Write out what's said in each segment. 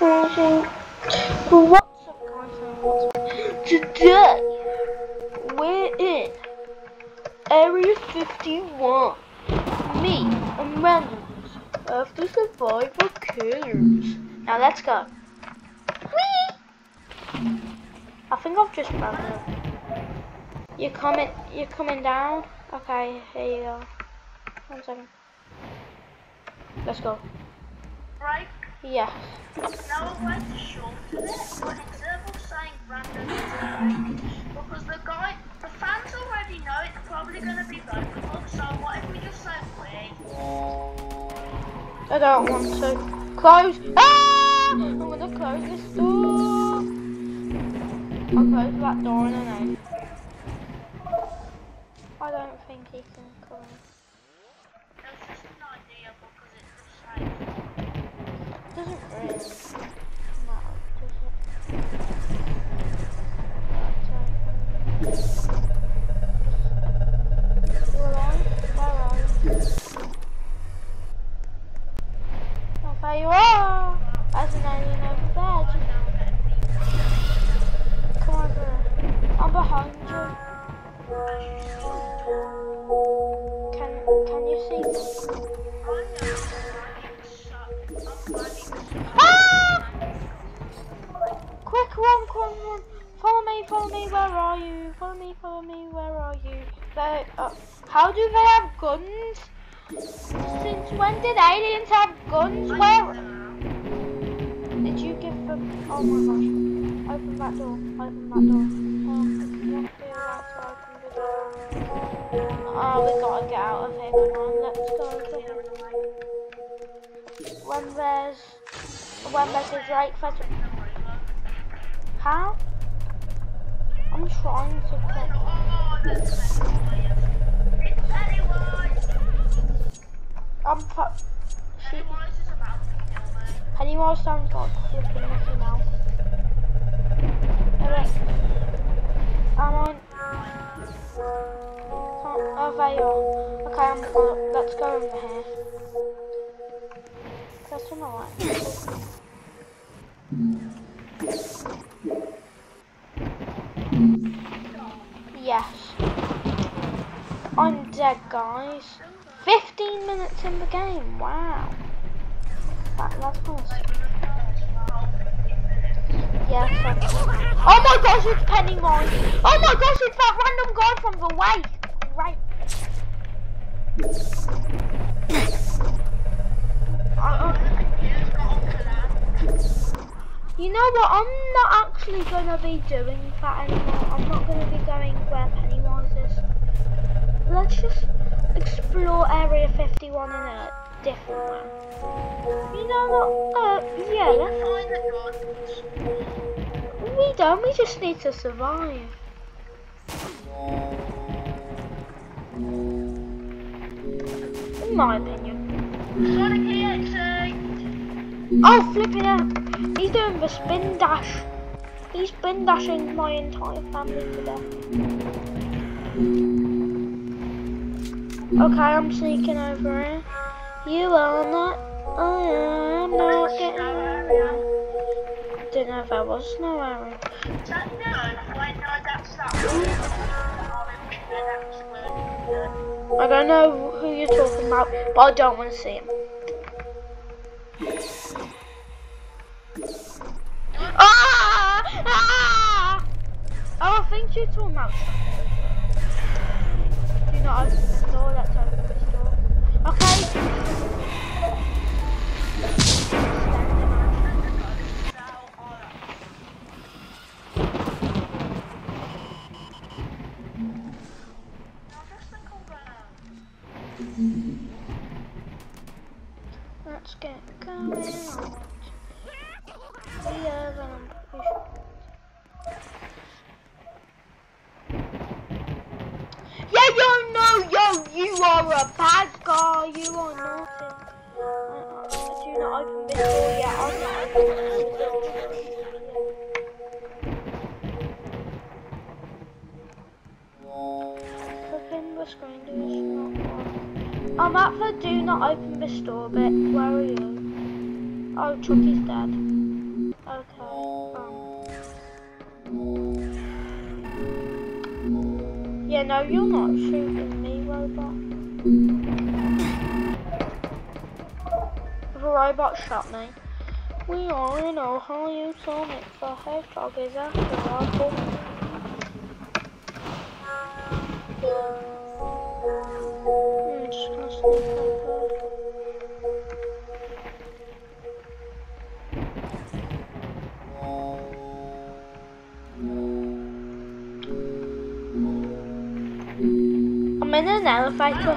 What's up guys? Today we're in Area 51. Me and randoms of the survivor killers. Now let's go. Whee! I think I've just random. You coming you coming down? Okay, here you go. One second. Let's go. Right, Yes. now I'm going to shorten it, but instead of saying random because the guy, the fans already know it's probably going to be so what if we just say we? I don't want to. Close. Ah! I'm gonna close this door. I'll close that door in a minute. I don't think he can come in. It's just an idea because it's just like, Doesn't really matter, does it? Where are you? Where are you? Oh, there you are! There's an alien over there. Just come over here. I'm behind you. Can can you see Run, run, run. Follow me, follow me, where are you? Follow me, follow me, where are you? They, uh, how do they have guns? Since when did aliens have guns? Where? Did you give them? Oh my gosh. Open that door, open that door. Oh, we gotta get out of here, come on, let's go. When there's, when there's a Drake festival. How? I'm trying to get. I'm fu- she, Pennywise sounds like flipping. I'm on. Oh, there you are. Okay, I'm go- Let's go over here. That's on the right. Yes. I'm dead, guys. 15 minutes in the game. Wow. That, that's nice. Yes. that's- Oh my gosh, it's Pennywise. Oh my gosh, it's that random guy from the way. Right. You know what? I'm not actually gonna be doing that anymore. I'm not gonna be going where Pennywise is. Let's just explore Area 51 in a different way. You know what? Uh, yeah, let's. We don't. We just need to survive. In my opinion. Sonic EXE! Oh, flipping out. He's doing the spin dash. He's spin dashing my entire family to death. Okay, I'm sneaking over here. You are not. I am not getting over. Didn't know if I was know I don't know who you're talking about, but I don't want to see him. Ah! Ah! Oh, I think you're talking about something. Yeah, yo, no, yo, you are a bad guy. You are. Uh, uh, do not open this door yet. I'm not opening this door. Flipping the screen does not work. I'm at the do not open this door bit. Where are you? Oh, Chucky's dead. Okay. Um. Yeah, no, you're not shooting me, robot. A robot shot me. We are in Ohio Sonic. The hedgehog is after our in an elevator.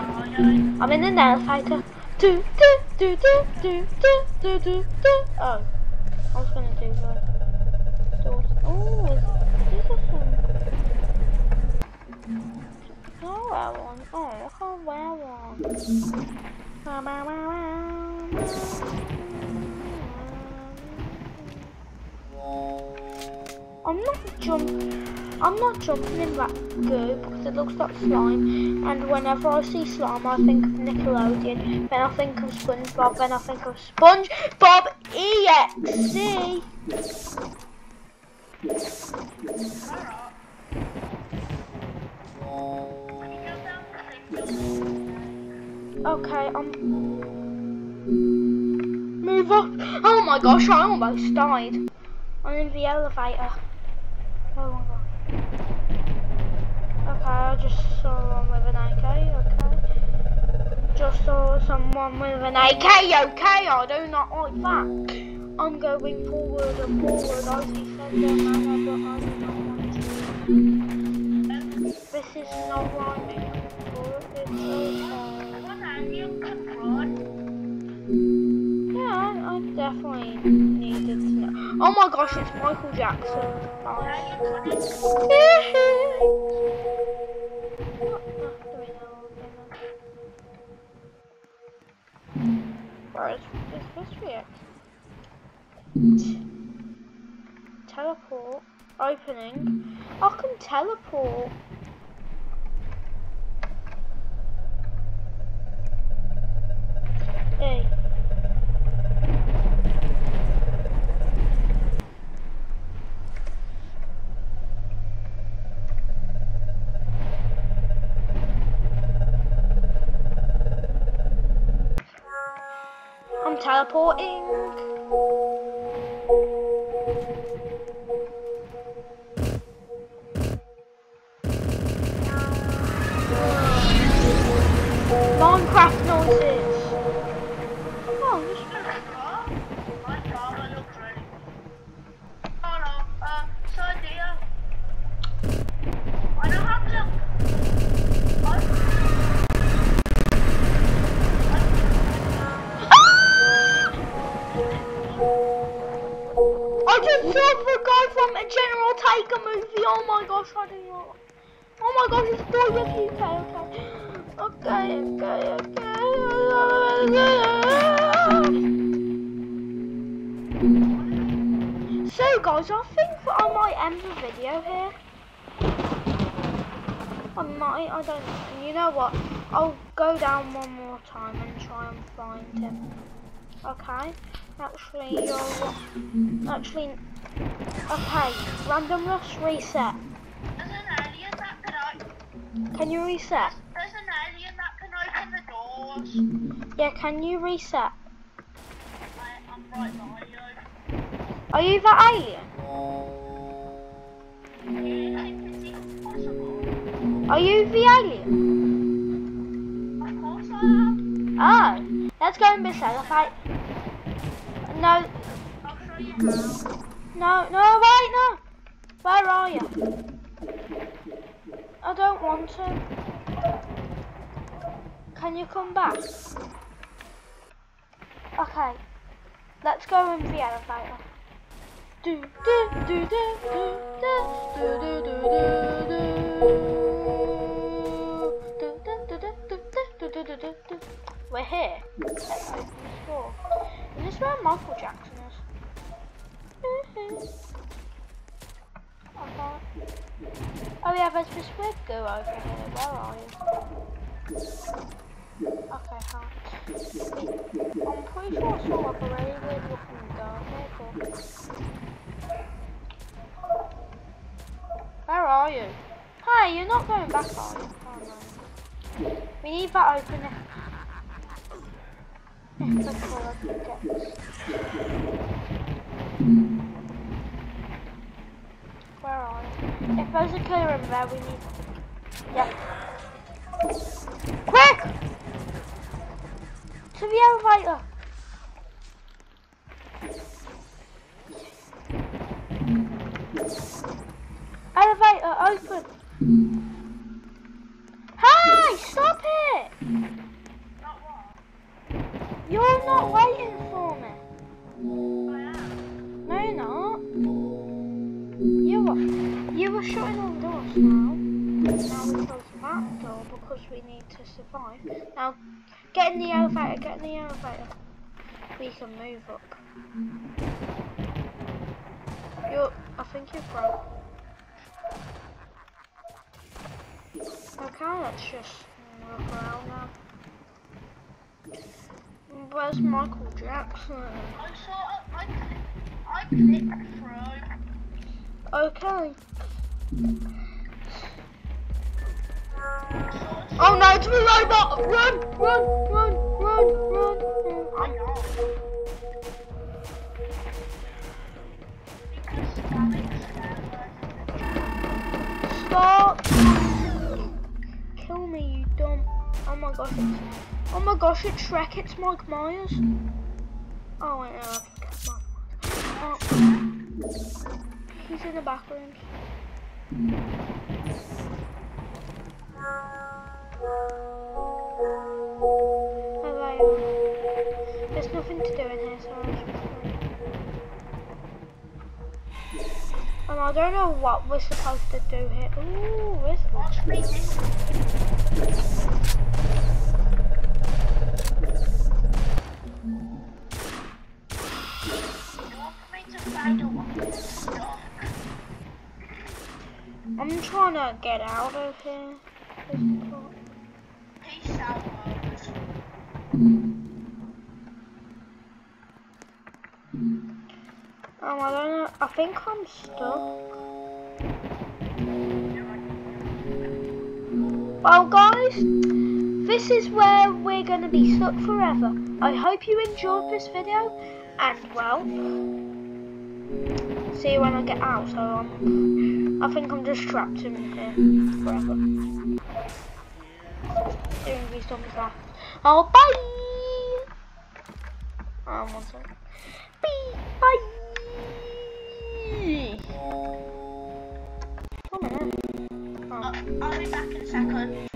I'm in an elevator. Do do do do do do do do do. Oh, I was gonna do doors. Oh, is this a thing? Oh, that one. Oh, look how well one. I'm not jump. I'm not jumping in that goo because it looks like slime. And whenever I see slime, I think of Nickelodeon. Then I think of SpongeBob. Then I think of SpongeBob EXE. Okay, I'm. Move up. Oh my gosh, I almost died. I'm in the elevator. Oh my god. Okay, I just saw one with an AK, okay. Just saw someone with an AK, okay, I do not like that. I'm going forward and forward, I see Slender Man, I do not want to. This is not. It's so sad. Yeah, I, I definitely needed to know. Oh my gosh, it's Michael Jackson. Nice. Teleport. Opening. I can teleport. Hey. I'm teleporting. I just saw the guy from a General Taker movie. Oh my gosh, I didn't. Oh my gosh, it's boy with you. Okay, okay, okay, okay. So guys, I think I might end the video here. I might, I don't know. You know what? I'll go down one more time and try and find him. Okay? Actually, you're... Actually... Okay, randomness, reset. Can you reset? There's an alien that can open the doors. Yeah, can you reset? I, I'm right behind you. Are you the alien? Do you think it's even possible? Are you the alien? Of course I am. Oh, let's go in this elephant. No, no, no, wait, no. Where are you? I don't want to. Can you come back? Okay, let's go in the elevator. Do do do do do do do do do do do do do do do do do do do do. We're here. Let's open this door. Is this where Michael Jackson is? Okay. Mm-hmm. Oh yeah, there's this weird goo over here. Where are you? Okay, hi. I'm pretty sure I saw like a really weird looking girl for? Where are you? Hi, you're not going back, are you? Oh, no. We need that open. If the colour gets. Where are you? If there's a killer in there, we need. Yeah. Quick! To the elevator! Elevator open! Hi! Stop it! Not what? You're not waiting for me. I am. No, you're not. You were, you were shutting all the doors now. Now we close that door because we need to survive. Now, get in the elevator, get in the elevator. We can move up. You're, I think you're broke. Okay, let's just look around now. Where's Michael Jackson? I of, I, I clicked through. Okay. Oh no, it's a robot! Run, run, run, run, run. Stop! Kill me, you dumb. Oh my gosh, oh my gosh, it's Shrek, it's Mike Myers. Oh wait, no, I think it's Mike Myers. Oh. He's in the back room. Hello. There's nothing to do in here, so I'm just Um, I don't know what we're supposed to do here. Ooh, where's Watch I'm trying to get out of here. Peace out. Um, I don't know. I think I'm stuck. Well, guys, this is where we're going to be stuck forever. I hope you enjoyed this video, and well, see when I get out. So I'm, I think I'm just trapped in here forever. Doing these zombies left. Oh, bye. Um, one second. Bye. Bye. Oh. I'll be back in a second.